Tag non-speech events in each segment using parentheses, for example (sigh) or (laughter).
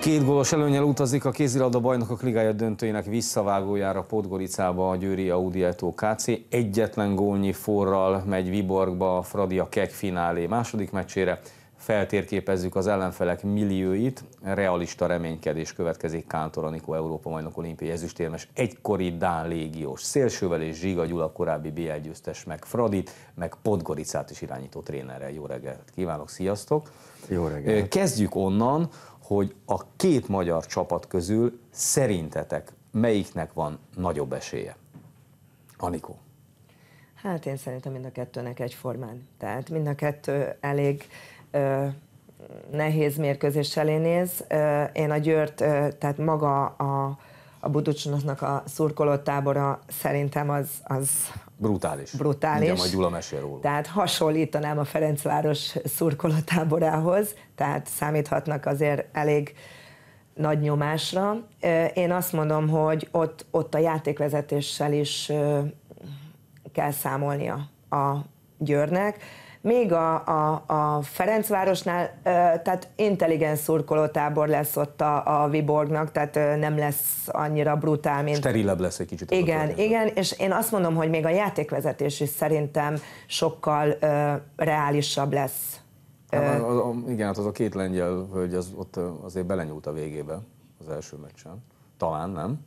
Két gólos előnyel utazik a kézilabda bajnokok ligája döntőjének visszavágójára Podgoricába a Győri Audi Eto KC. Egyetlen gólnyi forral megy Viborgba a kek finálé második meccsére. Feltérképezzük az ellenfelek millióit, realista reménykedés következik Kántor Anikó Európa Majnok olimpiai ezüstérmes, egykori Dán légiós szélsővel és Zsiga Gyula korábbi BL győztes meg Fradit, meg Podgoricát is irányító trénerrel. Jó reggelt kívánok, sziasztok! Jó reggelt! Kezdjük onnan, hogy a két magyar csapat közül szerintetek melyiknek van nagyobb esélye? Anikó. Hát én szerintem mind a kettőnek egyformán. Tehát mind a kettő elég ö, nehéz mérkőzés elé néz. Ö, én a Győrt, ö, tehát maga a, a Buducsnosnak a szurkoló tábora szerintem az, az Brutális. Brutális. Ugye majd Gyula mesél róla. Tehát hasonlítanám a Ferencváros szurkolótáborához, tehát számíthatnak azért elég nagy nyomásra. Én azt mondom, hogy ott, ott a játékvezetéssel is kell számolnia a Győrnek. Még a, a, a Ferencvárosnál, tehát intelligens szurkolótábor lesz ott a, a Viborgnak, tehát nem lesz annyira brutál, mint... Sterilebb lesz egy kicsit. Igen, igen, és én azt mondom, hogy még a játékvezetés is szerintem sokkal uh, reálisabb lesz. Hát, az, az, igen, hát az a két lengyel hölgy az ott azért belenyúlt a végébe az első meccsen. Talán, nem?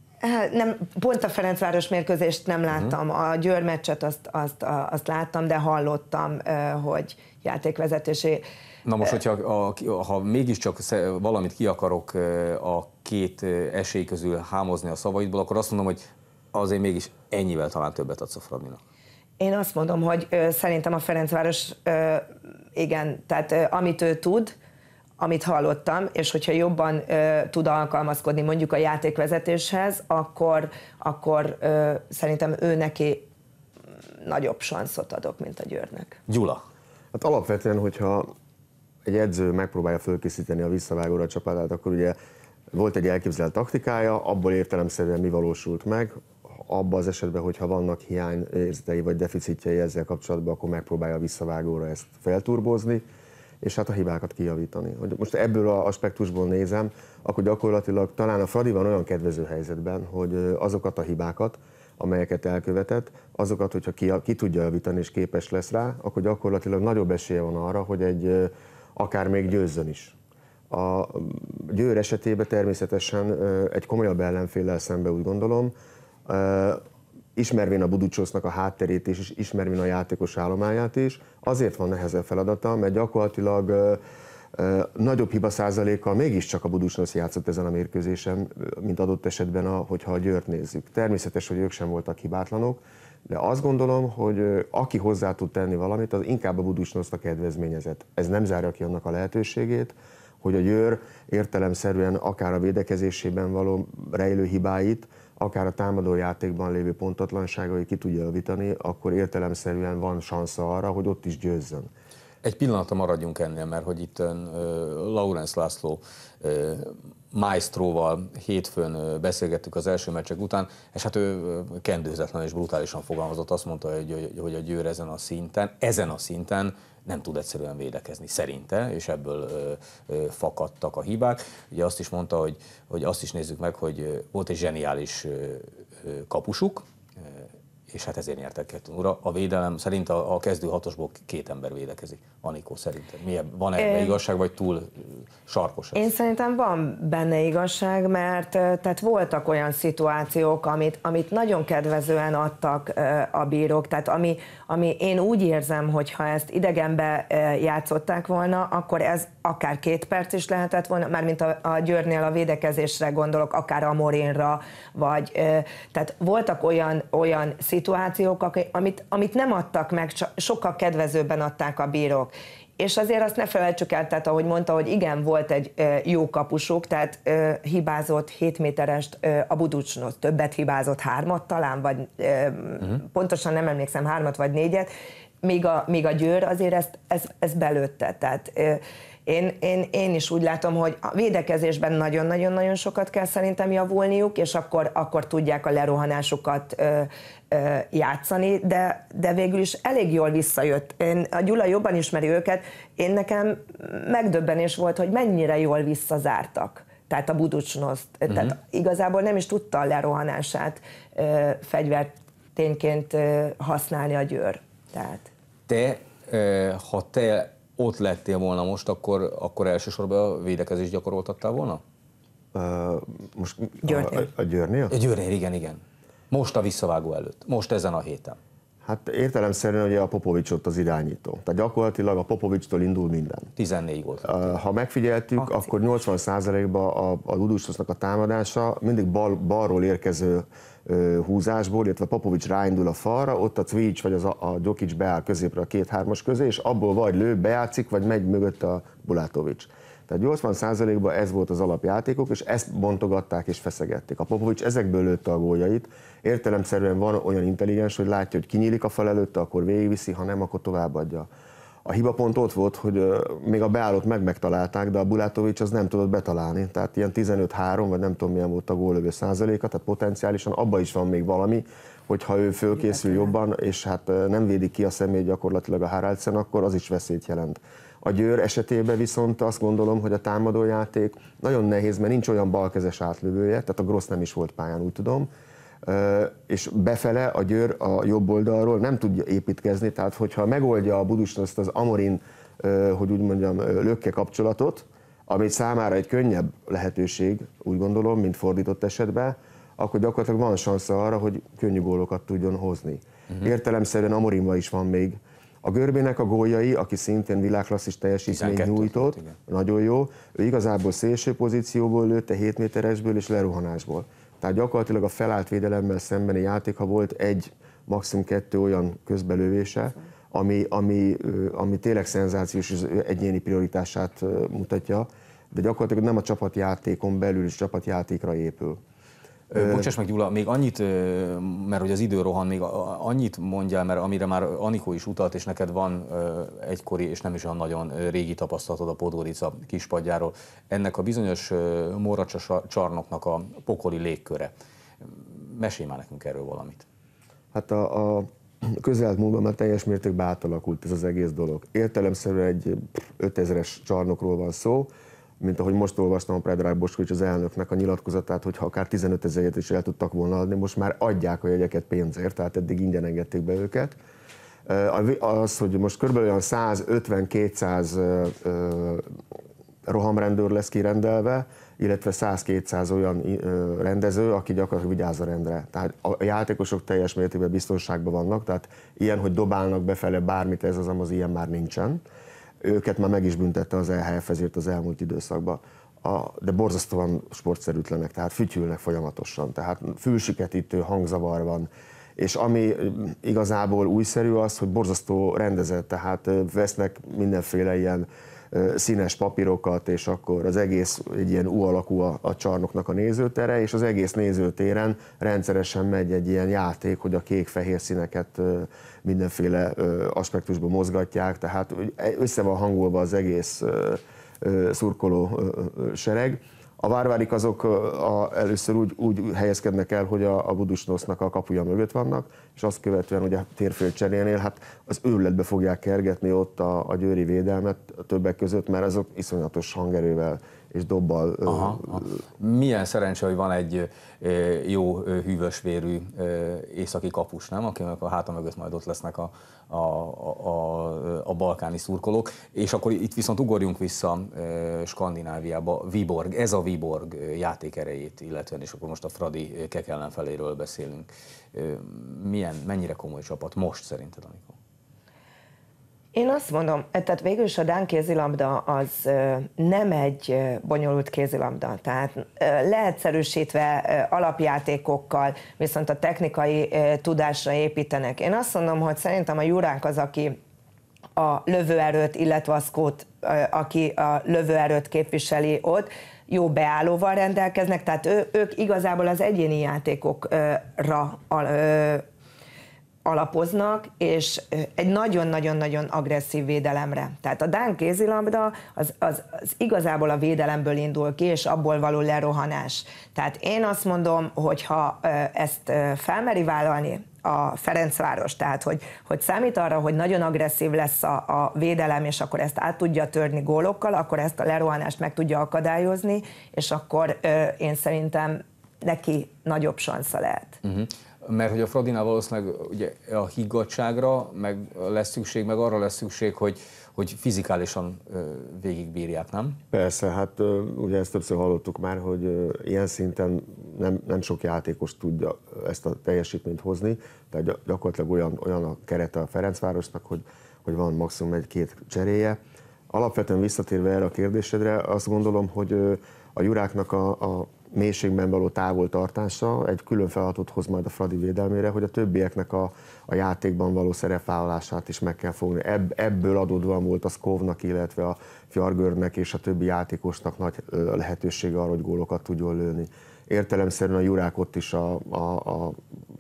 Nem, pont a Ferencváros mérkőzést nem láttam, uh-huh. a Győr meccset azt, azt, azt láttam, de hallottam, hogy játékvezetésé. Na most, hogyha a, ha mégiscsak valamit ki akarok a két esély közül hámozni a szavaidból, akkor azt mondom, hogy azért mégis ennyivel talán többet adsz a Fradinak. Én azt mondom, hogy szerintem a Ferencváros, igen, tehát amit ő tud, amit hallottam, és hogyha jobban ö, tud alkalmazkodni mondjuk a játékvezetéshez, akkor, akkor ö, szerintem ő neki nagyobb sanszot adok, mint a Győrnek. Gyula. Hát alapvetően, hogyha egy edző megpróbálja fölkészíteni a visszavágóra a csapatát, akkor ugye volt egy elképzelt taktikája, abból értelemszerűen mi valósult meg, abban az esetben, hogyha vannak hiányérzetei vagy deficitjei ezzel kapcsolatban, akkor megpróbálja a visszavágóra ezt felturbozni és hát a hibákat kijavítani. Hogy most ebből az aspektusból nézem, akkor gyakorlatilag talán a Fradi van olyan kedvező helyzetben, hogy azokat a hibákat, amelyeket elkövetett, azokat, hogyha ki, ki tudja javítani és képes lesz rá, akkor gyakorlatilag nagyobb esélye van arra, hogy egy akár még győzzön is. A Győr esetében természetesen egy komolyabb ellenféllel szembe úgy gondolom, ismervén a Buducsosznak a hátterét is, és ismervén a játékos állományát is, azért van nehezebb feladata, mert gyakorlatilag ö, ö, nagyobb hiba százalékkal mégiscsak a Buducsosz játszott ezen a mérkőzésen, mint adott esetben, a, hogyha a Győrt nézzük. Természetes, hogy ők sem voltak hibátlanok, de azt gondolom, hogy aki hozzá tud tenni valamit, az inkább a Buducsosznak kedvezményezett. Ez nem zárja ki annak a lehetőségét, hogy a Győr értelemszerűen akár a védekezésében való rejlő hibáit, akár a támadó játékban lévő pontatlanságai ki tudja javítani, akkor értelemszerűen van szansza arra, hogy ott is győzzön. Egy pillanatra maradjunk ennél, mert hogy itt uh, Laurence László uh, Maestróval hétfőn beszélgettük az első meccsek után, és hát ő kendőzetlen és brutálisan fogalmazott, azt mondta, hogy, hogy a Győr ezen a szinten, ezen a szinten nem tud egyszerűen védekezni szerinte, és ebből ö, ö, fakadtak a hibák. Ugye azt is mondta, hogy, hogy azt is nézzük meg, hogy volt egy zseniális ö, kapusuk, és hát ezért nyertek kettő ura. A védelem szerint a, a kezdő hatosból két ember védekezik. Anikó szerintem. Milyen, van ebben igazság, vagy túl sarkos ez? Én szerintem van benne igazság, mert tehát voltak olyan szituációk, amit, amit nagyon kedvezően adtak a bírók, tehát ami, ami én úgy érzem, hogy ha ezt idegenbe játszották volna, akkor ez akár két perc is lehetett volna, mármint a, a Győrnél a védekezésre gondolok, akár a Morinra, vagy tehát voltak olyan, olyan szituációk, amit, amit nem adtak meg, sokkal kedvezőbben adták a bírók. És azért azt ne felejtsük el, tehát ahogy mondta, hogy igen, volt egy jó kapusuk, tehát hibázott 7 méterest a Buducsnos, többet hibázott, hármat talán, vagy uh-huh. pontosan nem emlékszem, hármat vagy négyet, míg a, míg a Győr azért ezt, ezt, ezt belőtte. Tehát én, én, én is úgy látom, hogy a védekezésben nagyon-nagyon-nagyon sokat kell szerintem javulniuk, és akkor, akkor tudják a lerohanásukat ö, ö, játszani, de, de végül is elég jól visszajött. Én, a Gyula jobban ismeri őket, én nekem megdöbbenés volt, hogy mennyire jól visszazártak. tehát a Buducsnoszt. Uh-huh. Tehát igazából nem is tudta a lerohanását ö, fegyvertényként ö, használni a Győr. Tehát. Te, ha te ott lettél volna most, akkor, akkor elsősorban a védekezést gyakoroltattál volna? Uh, most Győrnél. A, a Győrnél? A Győrnél, igen, igen. Most a visszavágó előtt. Most ezen a héten. Hát értelemszerűen ugye a Popovics ott az irányító. Tehát gyakorlatilag a Popovicstól indul minden. 14 volt. Ha megfigyeltük, Akció. akkor 80%-ban a, a Ludusosnak a támadása mindig bal, balról érkező húzásból, illetve Popovics ráindul a falra, ott a Cvics vagy az a, a Gyokics beáll középre a két hármas közé, és abból vagy lő, bejátszik, vagy megy mögött a Bulátovics. Tehát 80%-ban ez volt az alapjátékok, és ezt bontogatták és feszegették. A Popovics ezekből lőtte a góljait. Értelemszerűen van olyan intelligens, hogy látja, hogy kinyílik a fel előtte, akkor végigviszi, ha nem, akkor továbbadja. A hibapont ott volt, hogy még a beállót meg megtalálták, de a Bulátovics az nem tudott betalálni. Tehát ilyen 15-3, vagy nem tudom milyen volt a góllövő százaléka, tehát potenciálisan abba is van még valami, hogyha ő fölkészül jobban, és hát nem védik ki a személy gyakorlatilag a Haraldsen, akkor az is veszélyt jelent. A Győr esetében viszont azt gondolom, hogy a támadójáték nagyon nehéz, mert nincs olyan balkezes átlövője, tehát a Grossz nem is volt pályán, úgy tudom, és befele a Győr a jobb oldalról nem tudja építkezni, tehát hogyha megoldja a Budusnost az Amorin, hogy úgy mondjam, lökke kapcsolatot, ami számára egy könnyebb lehetőség, úgy gondolom, mint fordított esetben, akkor gyakorlatilag van szansza arra, hogy könnyű gólokat tudjon hozni. Uh-huh. Értelemszerűen Amorinban is van még a Görbének a góljai, aki szintén világklasszis teljesítményt nyújtott, volt, nagyon jó, ő igazából szélső pozícióból lőtte, 7 méteresből és leruhanásból. Tehát gyakorlatilag a felállt védelemmel szembeni játék, ha volt egy, maximum kettő olyan közbelövése, ami, ami, ami tényleg szenzációs és egyéni prioritását mutatja, de gyakorlatilag nem a csapatjátékon belül is csapatjátékra épül. Bocsáss meg Gyula, még annyit, mert hogy az idő rohan, még annyit mondjál, mert amire már Anikó is utalt, és neked van egykori, és nem is olyan nagyon régi tapasztalatod a Podgorica kispadjáról, ennek a bizonyos Moracsa csarnoknak a pokoli légköre. Mesélj már nekünk erről valamit. Hát a, a közelt múlva már teljes mértékben átalakult ez az egész dolog. Értelemszerűen egy 5000-es csarnokról van szó, mint ahogy most olvastam a Predrag Boskovics az elnöknek a nyilatkozatát, hogy ha akár 15 ezeret is el tudtak volna adni, most már adják a jegyeket pénzért, tehát eddig ingyen engedték be őket. Az, hogy most kb. olyan 150-200 rohamrendőr lesz kirendelve, illetve 100-200 olyan rendező, aki gyakorlatilag vigyáz a rendre. Tehát a játékosok teljes mértékben biztonságban vannak, tehát ilyen, hogy dobálnak befele bármit, ez az, az ilyen már nincsen őket már meg is büntette az EHF ezért az elmúlt időszakban. A, de borzasztóan sportszerűtlenek, tehát fütyülnek folyamatosan, tehát fülsiketítő hangzavar van, és ami igazából újszerű az, hogy borzasztó rendezett, tehát vesznek mindenféle ilyen színes papírokat, és akkor az egész egy ilyen U alakú a, a csarnoknak a nézőtere, és az egész nézőtéren rendszeresen megy egy ilyen játék, hogy a kék-fehér színeket mindenféle aspektusban mozgatják, tehát össze van hangolva az egész szurkoló sereg. A várvárik azok a, először úgy, úgy helyezkednek el, hogy a, a Budusnosznak a kapuja mögött vannak, és azt követően ugye térfél cserélnél, hát az őrületbe fogják kergetni ott a, a győri védelmet a többek között, mert azok iszonyatos hangerővel és dobbal. Aha, aha. Milyen szerencse, hogy van egy jó hűvösvérű északi kapus, nem? Akinek a háta mögött majd ott lesznek a, a, a, a balkáni szurkolók. És akkor itt viszont ugorjunk vissza Skandináviába, Viborg, ez a Viborg játékerejét, illetve, és akkor most a Fradi Kekellen feléről beszélünk. Milyen, mennyire komoly csapat most szerinted, amikor? Én azt mondom, tehát végül is a Dán kézilabda az nem egy bonyolult kézilabda, tehát leegyszerűsítve alapjátékokkal, viszont a technikai tudásra építenek. Én azt mondom, hogy szerintem a Jurák az, aki a lövőerőt, illetve a Scott, aki a lövőerőt képviseli ott, jó beállóval rendelkeznek, tehát ő, ők igazából az egyéni játékokra alapoznak, és egy nagyon-nagyon-nagyon agresszív védelemre. Tehát a Dán kézilabda az, az, az igazából a védelemből indul ki, és abból való lerohanás. Tehát én azt mondom, hogy ha ezt felmeri vállalni a Ferencváros, tehát hogy, hogy számít arra, hogy nagyon agresszív lesz a, a védelem, és akkor ezt át tudja törni gólokkal, akkor ezt a lerohanást meg tudja akadályozni, és akkor én szerintem neki nagyobb sansza lehet. Uh-huh mert hogy a Fradinál valószínűleg ugye a higgadságra meg lesz szükség, meg arra lesz szükség, hogy, hogy fizikálisan végigbírják, nem? Persze, hát ugye ezt többször hallottuk már, hogy ilyen szinten nem, nem sok játékos tudja ezt a teljesítményt hozni, tehát gyakorlatilag olyan, olyan a kerete a Ferencvárosnak, hogy, hogy van maximum egy-két cseréje. Alapvetően visszatérve erre a kérdésedre, azt gondolom, hogy a Juráknak a, a mélységben való távoltartása egy külön feladatot hoz majd a Fradi védelmére, hogy a többieknek a, a játékban való szerepvállalását is meg kell fogni. Ebb, ebből adódóan volt a Skovnak, illetve a Fjargörnek és a többi játékosnak nagy lehetősége arra, hogy gólokat tudjon lőni. Értelemszerűen a Jurák ott is a, a, a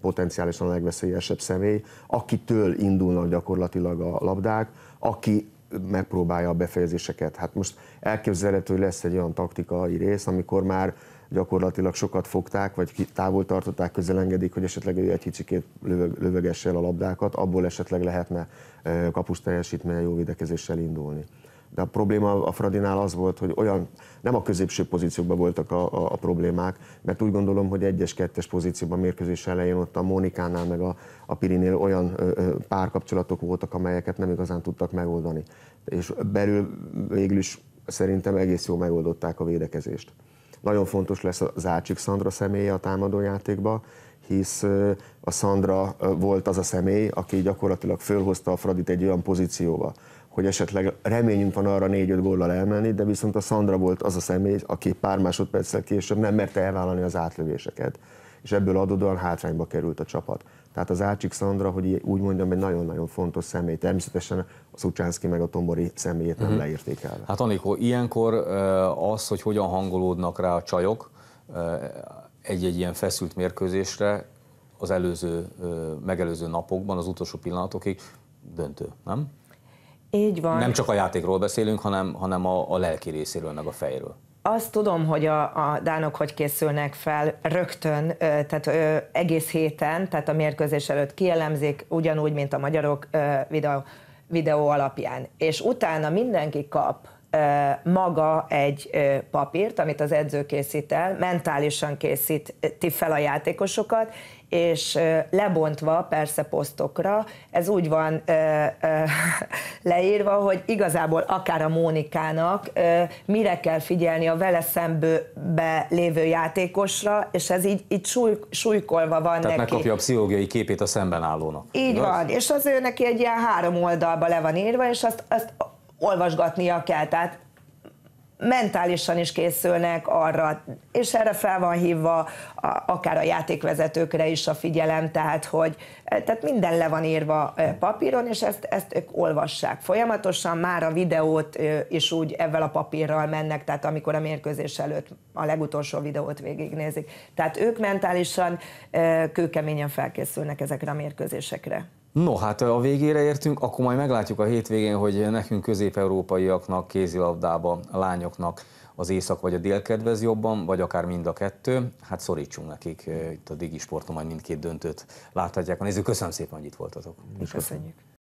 potenciálisan a legveszélyesebb személy, akitől indulnak gyakorlatilag a labdák, aki megpróbálja a befejezéseket. Hát most elképzelhető, hogy lesz egy olyan taktikai rész, amikor már gyakorlatilag sokat fogták, vagy távol tartották, közelengedik, hogy esetleg ő egy kicsikét lövögesse el a labdákat, abból esetleg lehetne kapus teljesítménye jó védekezéssel indulni. De a probléma a Fradinál az volt, hogy olyan, nem a középső pozíciókban voltak a, a, a problémák, mert úgy gondolom, hogy egyes, kettes pozícióban mérkőzés elején ott a Mónikánál meg a, a Pirinél olyan ö, ö, párkapcsolatok voltak, amelyeket nem igazán tudtak megoldani. És belül végül is szerintem egész jól megoldották a védekezést. Nagyon fontos lesz az Ácsik Szandra személye a támadójátékba, hisz a Szandra volt az a személy, aki gyakorlatilag fölhozta a Fradit egy olyan pozícióba, hogy esetleg reményünk van arra négy-öt góllal elmenni, de viszont a Szandra volt az a személy, aki pár másodperccel később nem merte elvállalni az átlövéseket, és ebből adódóan hátrányba került a csapat. Tehát az Ácsik Szandra, hogy úgy mondjam, egy nagyon-nagyon fontos személy. Természetesen a Szucsánszki meg a Tombori személyét nem uh-huh. leértékelve. Hát Anikó, ilyenkor az, hogy hogyan hangolódnak rá a csajok egy-egy ilyen feszült mérkőzésre, az előző, megelőző napokban, az utolsó pillanatokig döntő, nem? Így van. Nem csak a játékról beszélünk, hanem, hanem a, a lelki részéről, meg a fejről azt tudom, hogy a, a dánok hogy készülnek fel rögtön, tehát egész héten, tehát a mérkőzés előtt kielemzik, ugyanúgy, mint a magyarok videó, videó alapján. És utána mindenki kap maga egy papírt, amit az edző készít el, mentálisan készíti fel a játékosokat, és lebontva persze posztokra, ez úgy van ö, ö, (laughs) leírva, hogy igazából akár a Mónikának ö, mire kell figyelni a vele szembe lévő játékosra, és ez így, így súly, súlykolva van Tehát neki. megkapja a pszichológiai képét a szemben állónak. Így igaz? van, és az ő neki egy ilyen három oldalba le van írva, és azt, azt olvasgatnia kell. Tehát mentálisan is készülnek arra, és erre fel van hívva a, akár a játékvezetőkre is a figyelem, tehát hogy tehát minden le van írva papíron, és ezt, ezt ők olvassák folyamatosan, már a videót is úgy ezzel a papírral mennek, tehát amikor a mérkőzés előtt a legutolsó videót végignézik. Tehát ők mentálisan kőkeményen felkészülnek ezekre a mérkőzésekre. No, hát a végére értünk, akkor majd meglátjuk a hétvégén, hogy nekünk közép-európaiaknak, kézilabdába, lányoknak az észak vagy a dél kedvez jobban, vagy akár mind a kettő. Hát szorítsunk nekik, itt a Digi Sporton majd mindkét döntőt láthatják a nézők. Köszönöm szépen, hogy itt voltatok. Köszönjük.